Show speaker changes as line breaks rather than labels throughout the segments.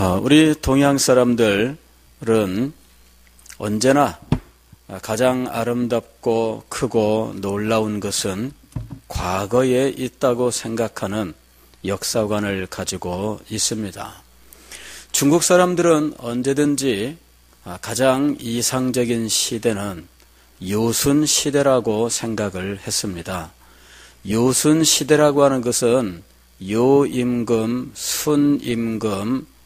어, 우리 동양 사람들은 언제나 가장 아름답고 크고 놀라운 것은 과거에 있다고 생각하는 역사관을 가지고 있습니다. 중국 사람들은 언제든지 가장 이상적인 시대는 요순 시대라고 생각을 했습니다. 요순 시대라고 하는 것은 요임금, 순임금, 어,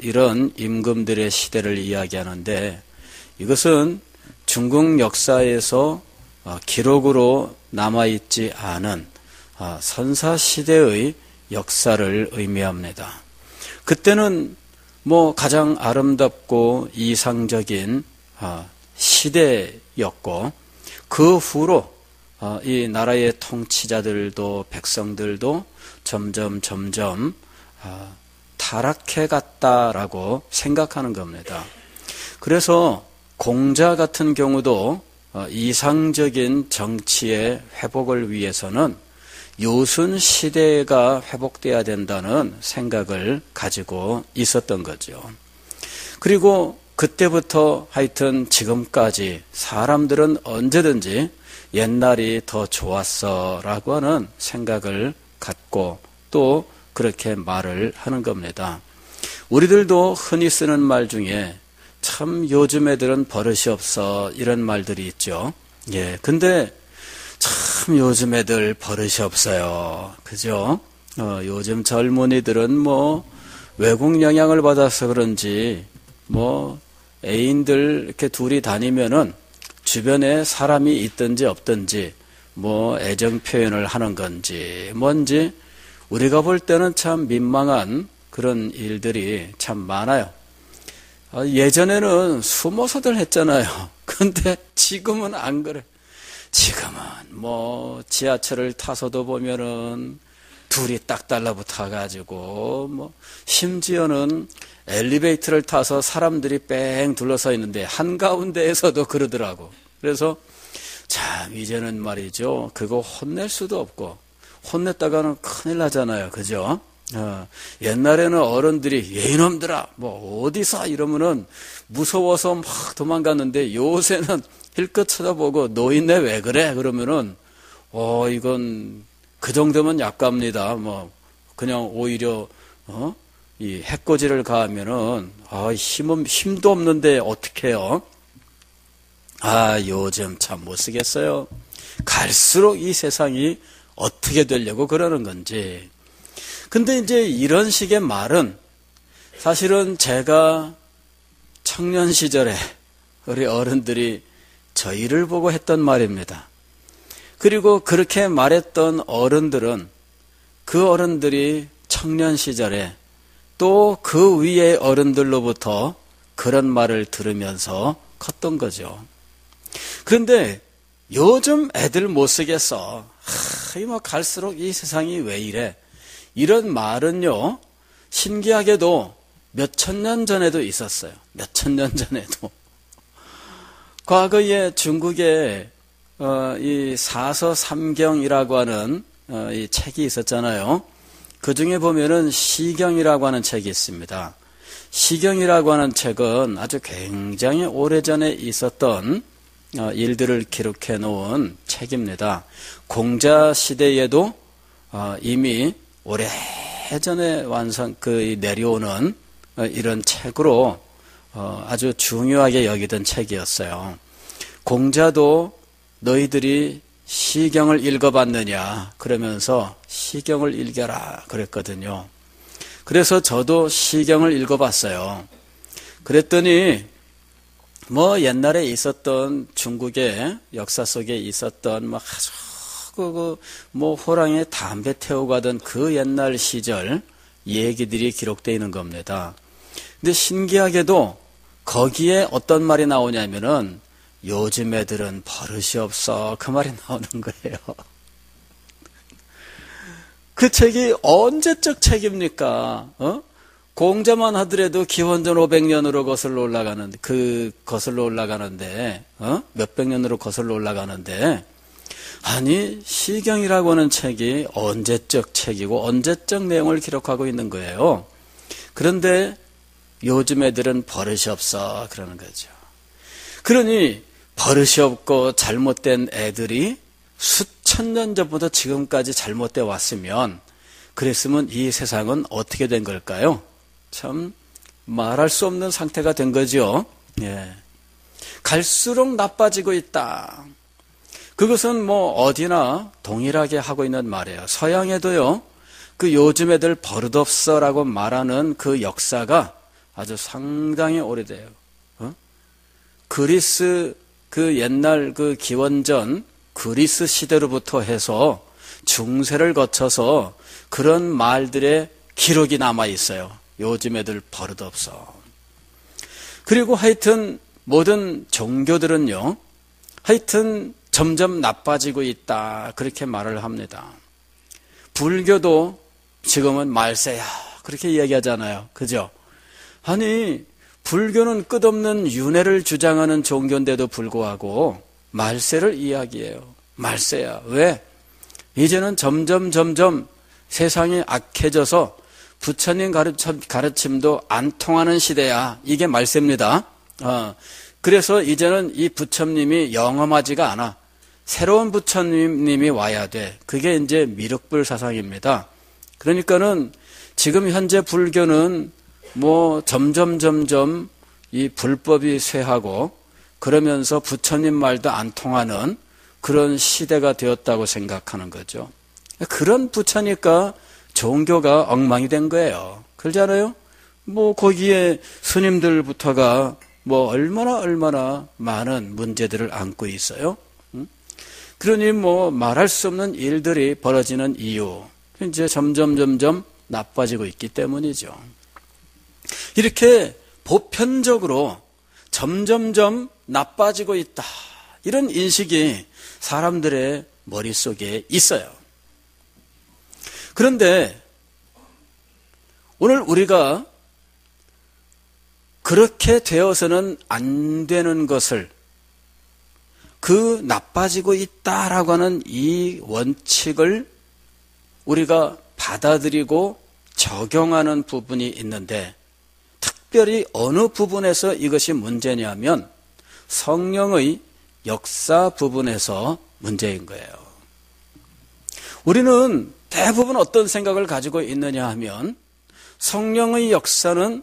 이런 임금들의 시대를 이야기하는데 이것은 중국 역사에서 어, 기록으로 남아있지 않은 어, 선사 시대의 역사를 의미합니다. 그때는 뭐 가장 아름답고 이상적인 어, 시대였고 그 후로 어, 이 나라의 통치자들도 백성들도 점점 점점 어, 타락해 갔다라고 생각하는 겁니다. 그래서 공자 같은 경우도 어, 이상적인 정치의 회복을 위해서는 요순 시대가 회복돼야 된다는 생각을 가지고 있었던 거죠. 그리고 그때부터 하여튼 지금까지 사람들은 언제든지 옛날이 더 좋았어 라고 하는 생각을 갖고 또 그렇게 말을 하는 겁니다. 우리들도 흔히 쓰는 말 중에 참 요즘 애들은 버릇이 없어 이런 말들이 있죠. 예. 근데 참 요즘 애들 버릇이 없어요. 그죠? 어, 요즘 젊은이들은 뭐 외국 영향을 받아서 그런지 뭐 애인들 이렇게 둘이 다니면은 주변에 사람이 있든지 없든지 뭐 애정 표현을 하는 건지 뭔지 우리가 볼 때는 참 민망한 그런 일들이 참 많아요. 어, 예전에는 숨어서들 했잖아요. 근데 지금은 안 그래. 지금은 뭐 지하철을 타서도 보면은 둘이 딱 달라붙어 가지고 뭐 심지어는 엘리베이터를 타서 사람들이 뺑 둘러서 있는데 한가운데에서도 그러더라고. 그래서 참 이제는 말이죠. 그거 혼낼 수도 없고 혼냈다가는 큰일 나잖아요. 그죠? 어, 옛날에는 어른들이 예이놈들아 뭐 어디서 이러면은 무서워서 막 도망갔는데 요새는 힐끗 쳐다보고 노인네 왜 그래 그러면은 어 이건 그 정도면 약갑니다 뭐 그냥 오히려 어? 이 해코지를 가하면은 아 힘, 힘도 없는데 어떻게해요? 아 요즘 참 못 쓰겠어요. 갈수록 이 세상이 어떻게 되려고 그러는 건지 근데 이제 이런 식의 말은 사실은 제가 청년 시절에 우리 어른들이 저희를 보고 했던 말입니다. 그리고 그렇게 말했던 어른들은 그 어른들이 청년 시절에 또 그 위의 어른들로부터 그런 말을 들으면서 컸던 거죠. 그런데 요즘 애들 못 쓰겠어. 하, 뭐 갈수록 이 세상이 왜 이래? 이런 말은요, 신기하게도 몇 천 년 전에도 있었어요. 몇 천 년 전에도. 과거에 중국에 어, 이 사서 삼경이라고 하는 어, 이 책이 있었잖아요. 그 중에 보면은 시경이라고 하는 책이 있습니다. 시경이라고 하는 책은 아주 굉장히 오래전에 있었던 어, 일들을 기록해 놓은 책입니다. 공자 시대에도 어, 이미 오래전에 완성 그 내려오는 어, 이런 책으로 어, 아주 중요하게 여기던 책이었어요. 공자도 너희들이 시경을 읽어봤느냐 그러면서 시경을 읽어라 그랬거든요. 그래서 저도 시경을 읽어봤어요. 그랬더니 뭐 옛날에 있었던 중국의 역사 속에 있었던 뭐 아주 그, 그, 뭐, 호랑이에 담배 태우고 가던 그 옛날 시절 얘기들이 기록되어 있는 겁니다. 근데 신기하게도 거기에 어떤 말이 나오냐면은 요즘 애들은 버릇이 없어. 그 말이 나오는 거예요. 그 책이 언제적 책입니까? 어? 공자만 하더라도 기원전 500년으로 거슬러 올라가는데, 그, 거슬러 올라가는데, 어? 몇백 년으로 거슬러 올라가는데, 아니 시경이라고 하는 책이 언제적 책이고 언제적 내용을 기록하고 있는 거예요. 그런데 요즘 애들은 버릇이 없어. 그러는 거죠. 그러니 버릇이 없고 잘못된 애들이 수천 년 전부터 지금까지 잘못돼 왔으면 그랬으면 이 세상은 어떻게 된 걸까요? 참 말할 수 없는 상태가 된 거죠. 예. 갈수록 나빠지고 있다. 그것은 뭐 어디나 동일하게 하고 있는 말이에요. 서양에도요. 그 요즘 애들 버릇없어라고 말하는 그 역사가 아주 상당히 오래돼요. 어? 그리스 그 옛날 그 기원전 그리스 시대로부터 해서 중세를 거쳐서 그런 말들의 기록이 남아 있어요. 요즘 애들 버릇없어. 그리고 하여튼 모든 종교들은요. 하여튼 점점 나빠지고 있다. 그렇게 말을 합니다. 불교도 지금은 말세야. 그렇게 이야기하잖아요. 그죠? 아니, 불교는 끝없는 윤회를 주장하는 종교인데도 불구하고 말세를 이야기해요. 말세야. 왜? 이제는 점점 점점 세상이 악해져서 부처님 가르침, 도안 통하는 시대야. 이게 말세입니다. 어, 그래서 이제는 이 부처님이 영험하지가 않아. 새로운 부처님이 와야 돼. 그게 이제 미륵불 사상입니다. 그러니까는 지금 현재 불교는 뭐 점점 점점 이 불법이 쇠하고 그러면서 부처님 말도 안 통하는 그런 시대가 되었다고 생각하는 거죠. 그런 부처니까 종교가 엉망이 된 거예요. 그러잖아요? 뭐 거기에 스님들부터가 뭐 얼마나 얼마나 많은 문제들을 안고 있어요. 그러니 뭐 말할 수 없는 일들이 벌어지는 이유 이제 점점 점점 나빠지고 있기 때문이죠. 이렇게 보편적으로 점점점 나빠지고 있다. 이런 인식이 사람들의 머릿속에 있어요. 그런데 오늘 우리가 그렇게 되어서는 안 되는 것을 그 나빠지고 있다라고 하는 이 원칙을 우리가 받아들이고 적용하는 부분이 있는데 특별히 어느 부분에서 이것이 문제냐면 성령의 역사 부분에서 문제인 거예요. 우리는 대부분 어떤 생각을 가지고 있느냐 하면 성령의 역사는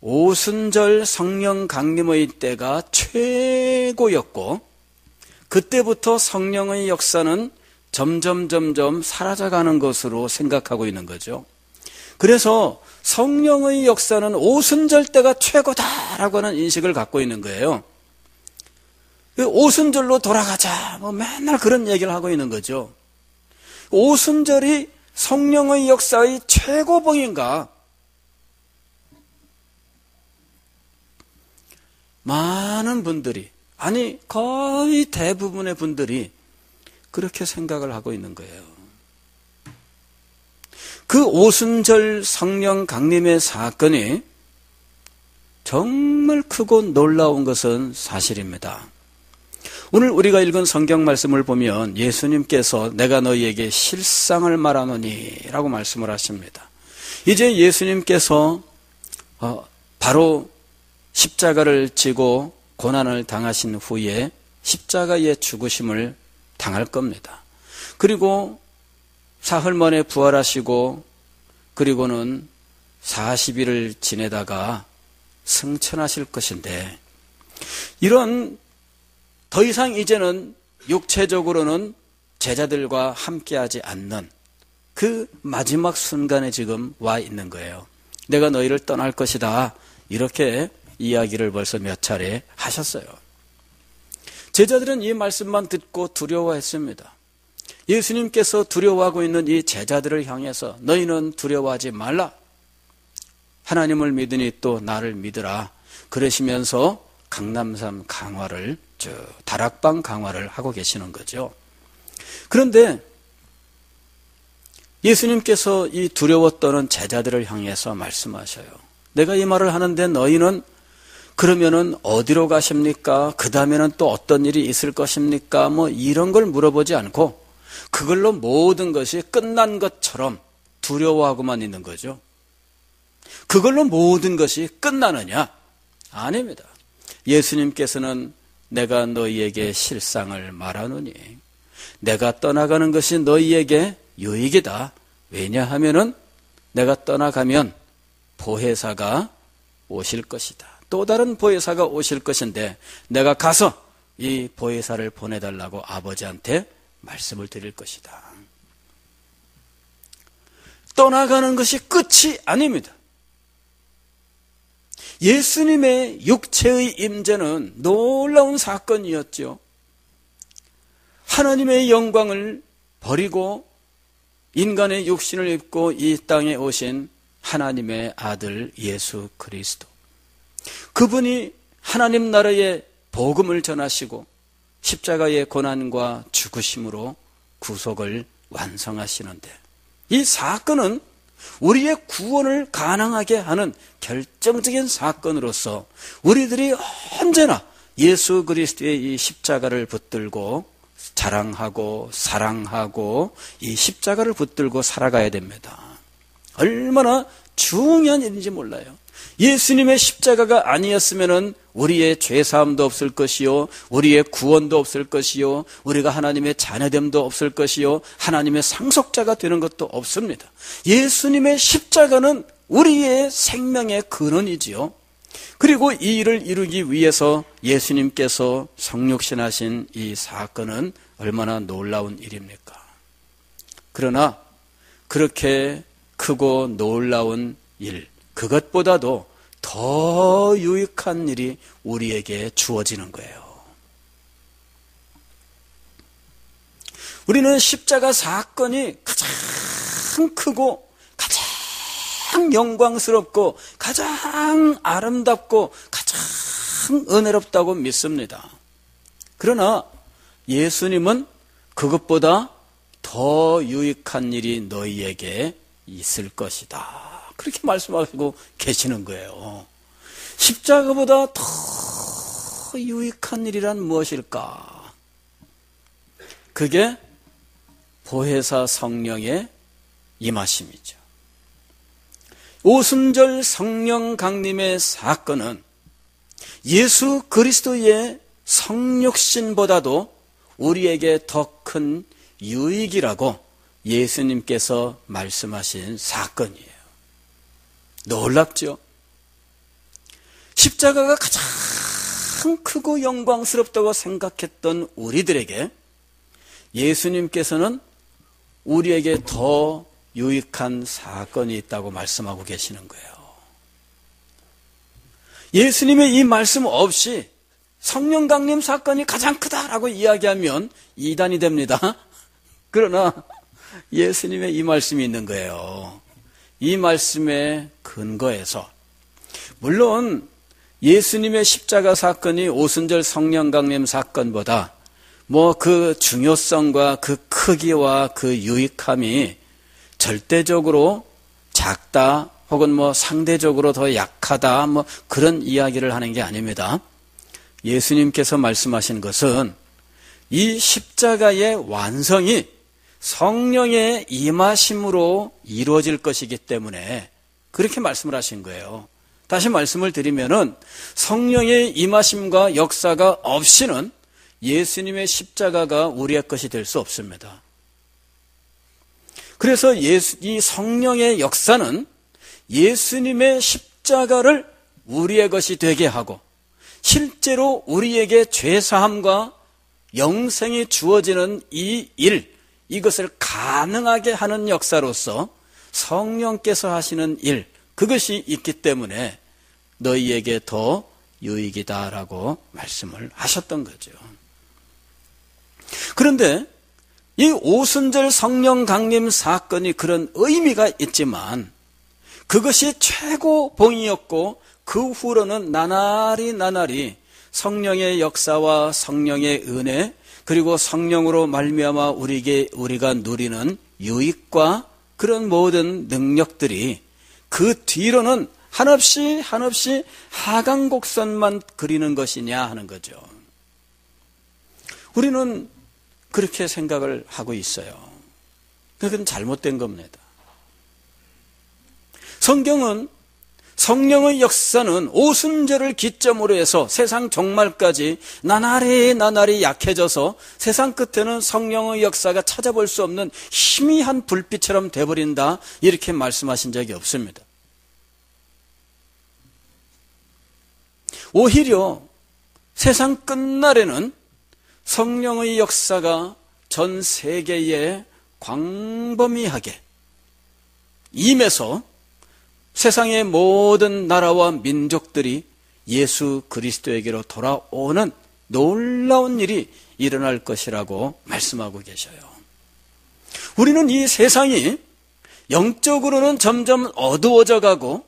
오순절 성령 강림의 때가 최고였고 그때부터 성령의 역사는 점점 점점 사라져가는 것으로 생각하고 있는 거죠. 그래서 성령의 역사는 오순절 때가 최고다라고 하는 인식을 갖고 있는 거예요. 그 오순절로 돌아가자. 뭐 맨날 그런 얘기를 하고 있는 거죠. 오순절이 성령의 역사의 최고봉인가? 많은 분들이, 아니, 거의 대부분의 분들이 그렇게 생각을 하고 있는 거예요. 그 오순절 성령 강림의 사건이 정말 크고 놀라운 것은 사실입니다. 오늘 우리가 읽은 성경 말씀을 보면 예수님께서 내가 너희에게 실상을 말하노니 라고 말씀을 하십니다. 이제 예수님께서 어, 바로 십자가를 지고 고난을 당하신 후에 십자가의 죽으심을 당할 겁니다. 그리고 사흘 만에 부활하시고 그리고는 40일을 지내다가 승천하실 것인데 이런 더 이상 이제는 육체적으로는 제자들과 함께하지 않는 그 마지막 순간에 지금 와 있는 거예요. 내가 너희를 떠날 것이다. 이렇게 이야기를 벌써 몇 차례 하셨어요. 제자들은 이 말씀만 듣고 두려워했습니다. 예수님께서 두려워하고 있는 이 제자들을 향해서 너희는 두려워하지 말라. 하나님을 믿으니 또 나를 믿으라. 그러시면서 강남산 강화를 저 다락방 강화를 하고 계시는 거죠. 그런데 예수님께서 이 두려워 떠는 제자들을 향해서 말씀하셔요. 내가 이 말을 하는데 너희는 그러면은 어디로 가십니까? 그 다음에는 또 어떤 일이 있을 것입니까? 뭐 이런 걸 물어보지 않고 그걸로 모든 것이 끝난 것처럼 두려워하고만 있는 거죠. 그걸로 모든 것이 끝나느냐? 아닙니다. 예수님께서는 내가 너희에게 실상을 말하노니 내가 떠나가는 것이 너희에게 유익이다. 왜냐하면은 내가 떠나가면 보혜사가 오실 것이다. 또 다른 보혜사가 오실 것인데 내가 가서 이 보혜사를 보내달라고 아버지한테 말씀을 드릴 것이다. 떠나가는 것이 끝이 아닙니다. 예수님의 육체의 임재는 놀라운 사건이었죠. 하나님의 영광을 버리고 인간의 육신을 입고 이 땅에 오신 하나님의 아들 예수 그리스도. 그분이 하나님 나라의 복음을 전하시고 십자가의 고난과 죽으심으로 구속을 완성하시는데 이 사건은 우리의 구원을 가능하게 하는 결정적인 사건으로서 우리들이 언제나 예수 그리스도의 이 십자가를 붙들고 자랑하고 사랑하고 이 십자가를 붙들고 살아가야 됩니다. 얼마나 중요한 일인지 몰라요. 예수님의 십자가가 아니었으면 우리의 죄사함도 없을 것이요, 우리의 구원도 없을 것이요, 우리가 하나님의 자녀됨도 없을 것이요, 하나님의 상속자가 되는 것도 없습니다. 예수님의 십자가는 우리의 생명의 근원이지요. 그리고 이 일을 이루기 위해서 예수님께서 성육신하신 이 사건은 얼마나 놀라운 일입니까? 그러나 그렇게 크고 놀라운 일, 그것보다도 더 유익한 일이 우리에게 주어지는 거예요. 우리는 십자가 사건이 가장 크고 가장 영광스럽고 가장 아름답고 가장 은혜롭다고 믿습니다. 그러나 예수님은 그것보다 더 유익한 일이 너희에게 있을 것이다. 그렇게 말씀하시고 계시는 거예요. 십자가보다 더 유익한 일이란 무엇일까? 그게 보혜사 성령의 임하심이죠. 오순절 성령 강림의 사건은 예수 그리스도의 성육신보다도 우리에게 더 큰 유익이라고 예수님께서 말씀하신 사건이에요. 놀랍죠? 십자가가 가장 크고 영광스럽다고 생각했던 우리들에게 예수님께서는 우리에게 더 유익한 사건이 있다고 말씀하고 계시는 거예요. 예수님의 이 말씀 없이 성령 강림 사건이 가장 크다라고 이야기하면 이단이 됩니다. 그러나 예수님의 이 말씀이 있는 거예요. 이 말씀의 근거에서 물론 예수님의 십자가 사건이 오순절 성령 강림 사건보다 뭐 그 중요성과 그 크기와 그 유익함이 절대적으로 작다 혹은 뭐 상대적으로 더 약하다 뭐 그런 이야기를 하는 게 아닙니다. 예수님께서 말씀하신 것은 이 십자가의 완성이 성령의 임하심으로 이루어질 것이기 때문에 그렇게 말씀을 하신 거예요. 다시 말씀을 드리면은 성령의 임하심과 역사가 없이는 예수님의 십자가가 우리의 것이 될 수 없습니다. 그래서 예수, 이 성령의 역사는 예수님의 십자가를 우리의 것이 되게 하고 실제로 우리에게 죄사함과 영생이 주어지는 이 일, 이것을 가능하게 하는 역사로서 성령께서 하시는 일, 그것이 있기 때문에 너희에게 더 유익이다라고 말씀을 하셨던 거죠. 그런데 이 오순절 성령 강림 사건이 그런 의미가 있지만 그것이 최고 봉이었고 그 후로는 나날이 나날이 성령의 역사와 성령의 은혜 그리고 성령으로 말미암아 우리에게 우리가 누리는 유익과 그런 모든 능력들이 그 뒤로는 한없이 한없이 하강 곡선만 그리는 것이냐 하는 거죠. 우리는 그렇게 생각을 하고 있어요. 그건 잘못된 겁니다. 성경은 성령의 역사는 오순절을 기점으로 해서 세상 종말까지 나날이 나날이 약해져서 세상 끝에는 성령의 역사가 찾아볼 수 없는 희미한 불빛처럼 돼버린다. 이렇게 말씀하신 적이 없습니다. 오히려 세상 끝날에는 성령의 역사가 전 세계에 광범위하게 임해서 세상의 모든 나라와 민족들이 예수 그리스도에게로 돌아오는 놀라운 일이 일어날 것이라고 말씀하고 계셔요. 우리는 이 세상이 영적으로는 점점 어두워져 가고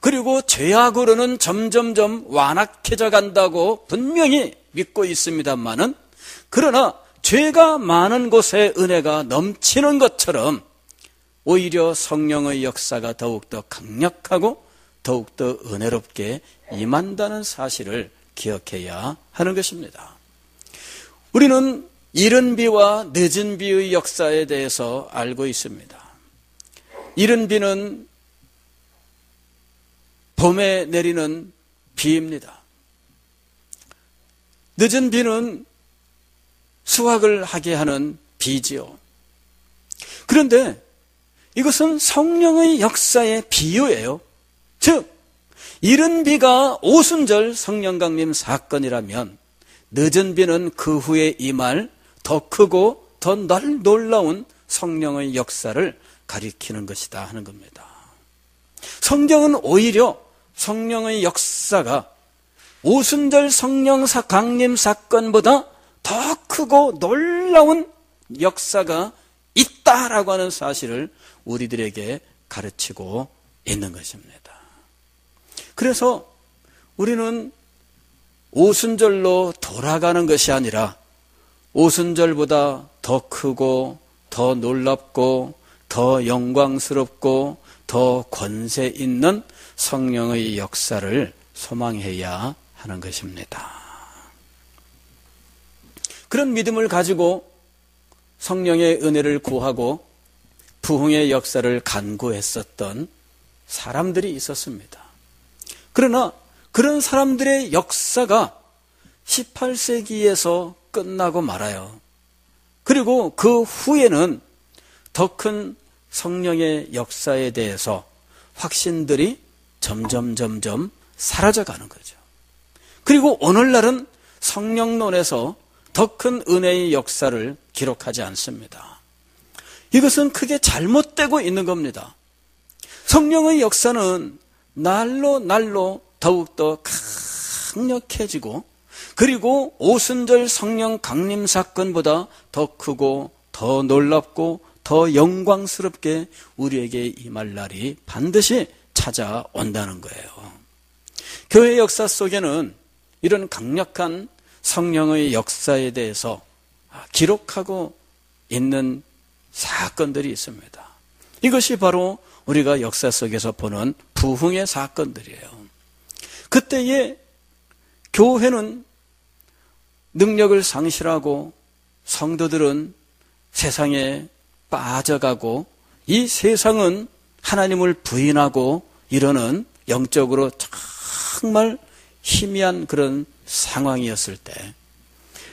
그리고 죄악으로는 점점점 완악해져 간다고 분명히 믿고 있습니다만은 그러나 죄가 많은 곳에 은혜가 넘치는 것처럼 오히려 성령의 역사가 더욱더 강력하고 더욱더 은혜롭게 임한다는 사실을 기억해야 하는 것입니다. 우리는 이른 비와 늦은 비의 역사에 대해서 알고 있습니다. 이른 비는 봄에 내리는 비입니다. 늦은 비는 수확을 하게 하는 비지요. 그런데 이것은 성령의 역사의 비유예요. 즉, 이른 비가 오순절 성령 강림 사건이라면 늦은 비는 그 후에 임할 더 크고 더 놀라운 성령의 역사를 가리키는 것이다 하는 겁니다. 성경은 오히려 성령의 역사가 오순절 성령 강림 사건보다 더 크고 놀라운 역사가 있다라고 하는 사실을 우리들에게 가르치고 있는 것입니다. 그래서 우리는 오순절로 돌아가는 것이 아니라 오순절보다 더 크고 더 놀랍고 더 영광스럽고 더 권세 있는 성령의 역사를 소망해야 하는 것입니다. 그런 믿음을 가지고 성령의 은혜를 구하고 부흥의 역사를 간구했었던 사람들이 있었습니다. 그러나 그런 사람들의 역사가 18세기에서 끝나고 말아요. 그리고 그 후에는 더 큰 성령의 역사에 대해서 확신들이 점점 점점 사라져가는 거죠. 그리고 오늘날은 성령론에서 더 큰 은혜의 역사를 기록하지 않습니다. 이것은 크게 잘못되고 있는 겁니다. 성령의 역사는 날로 날로 더욱더 강력해지고 그리고 오순절 성령 강림 사건보다 더 크고 더 놀랍고 더 영광스럽게 우리에게 임할 날이 반드시 찾아온다는 거예요. 교회 역사 속에는 이런 강력한 성령의 역사에 대해서 기록하고 있는 사건들이 있습니다. 이것이 바로 우리가 역사 속에서 보는 부흥의 사건들이에요. 그때에 교회는 능력을 상실하고 성도들은 세상에 빠져가고 이 세상은 하나님을 부인하고 이러는 영적으로 정말 희미한 그런 상황이었을 때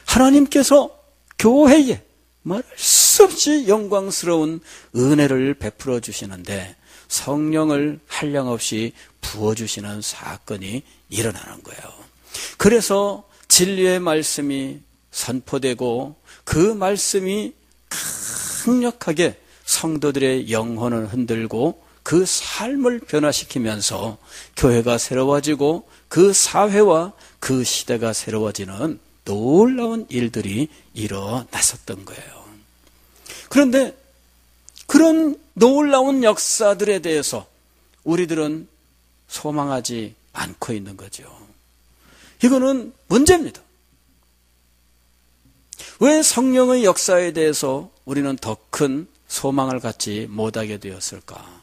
하나님께서 교회에 말할 수 없이 영광스러운 은혜를 베풀어 주시는데 성령을 한량 없이 부어 주시는 사건이 일어나는 거예요. 그래서 진리의 말씀이 선포되고 그 말씀이 강력하게 성도들의 영혼을 흔들고 그 삶을 변화시키면서 교회가 새로워지고 그 사회와 그 시대가 새로워지는 놀라운 일들이 일어났었던 거예요. 그런데 그런 놀라운 역사들에 대해서 우리들은 소망하지 않고 있는 거죠. 이거는 문제입니다. 왜 성령의 역사에 대해서 우리는 더 큰 소망을 갖지 못하게 되었을까?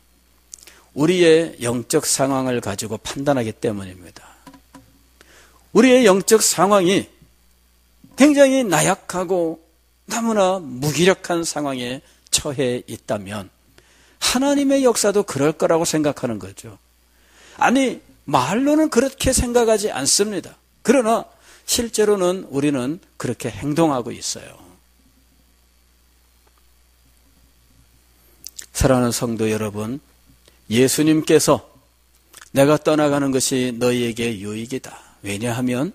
우리의 영적 상황을 가지고 판단하기 때문입니다. 우리의 영적 상황이 굉장히 나약하고 너무나 무기력한 상황에 처해 있다면 하나님의 역사도 그럴 거라고 생각하는 거죠. 아니, 말로는 그렇게 생각하지 않습니다. 그러나 실제로는 우리는 그렇게 행동하고 있어요. 사랑하는 성도 여러분, 예수님께서 내가 떠나가는 것이 너희에게 유익이다. 왜냐하면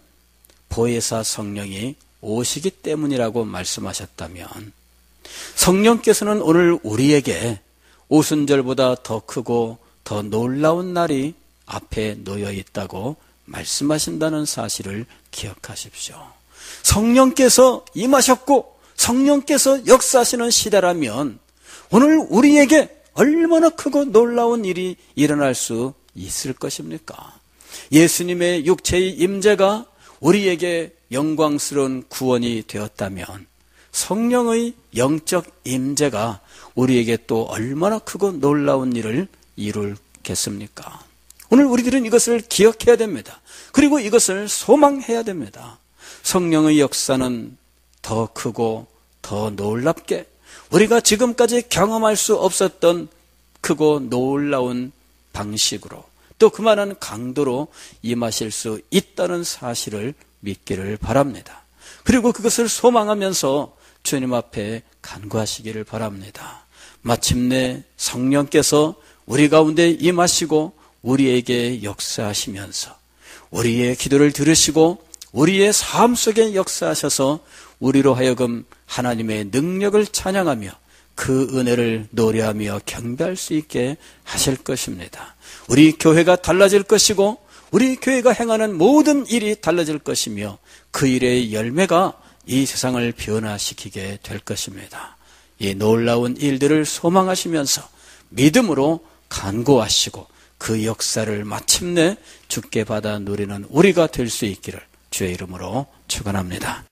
보혜사 성령이 오시기 때문이라고 말씀하셨다면 성령께서는 오늘 우리에게 오순절보다 더 크고 더 놀라운 날이 앞에 놓여 있다고 말씀하신다는 사실을 기억하십시오. 성령께서 임하셨고 성령께서 역사하시는 시대라면 오늘 우리에게 얼마나 크고 놀라운 일이 일어날 수 있을 것입니까? 예수님의 육체의 임재가 우리에게 영광스러운 구원이 되었다면 성령의 영적 임재가 우리에게 또 얼마나 크고 놀라운 일을 이룰겠습니까? 오늘 우리들은 이것을 기억해야 됩니다. 그리고 이것을 소망해야 됩니다. 성령의 역사는 더 크고 더 놀랍게 우리가 지금까지 경험할 수 없었던 크고 놀라운 방식으로 또 그만한 강도로 임하실 수 있다는 사실을 믿기를 바랍니다. 그리고 그것을 소망하면서 주님 앞에 간구하시기를 바랍니다. 마침내 성령께서 우리 가운데 임하시고 우리에게 역사하시면서 우리의 기도를 들으시고 우리의 삶 속에 역사하셔서 우리로 하여금 하나님의 능력을 찬양하며 그 은혜를 노래하며 경배할 수 있게 하실 것입니다. 우리 교회가 달라질 것이고 우리 교회가 행하는 모든 일이 달라질 것이며 그 일의 열매가 이 세상을 변화시키게 될 것입니다. 이 놀라운 일들을 소망하시면서 믿음으로 간구하시고 그 역사를 마침내 죽게 받아 누리는 우리가 될 수 있기를 주의 이름으로 축원합니다.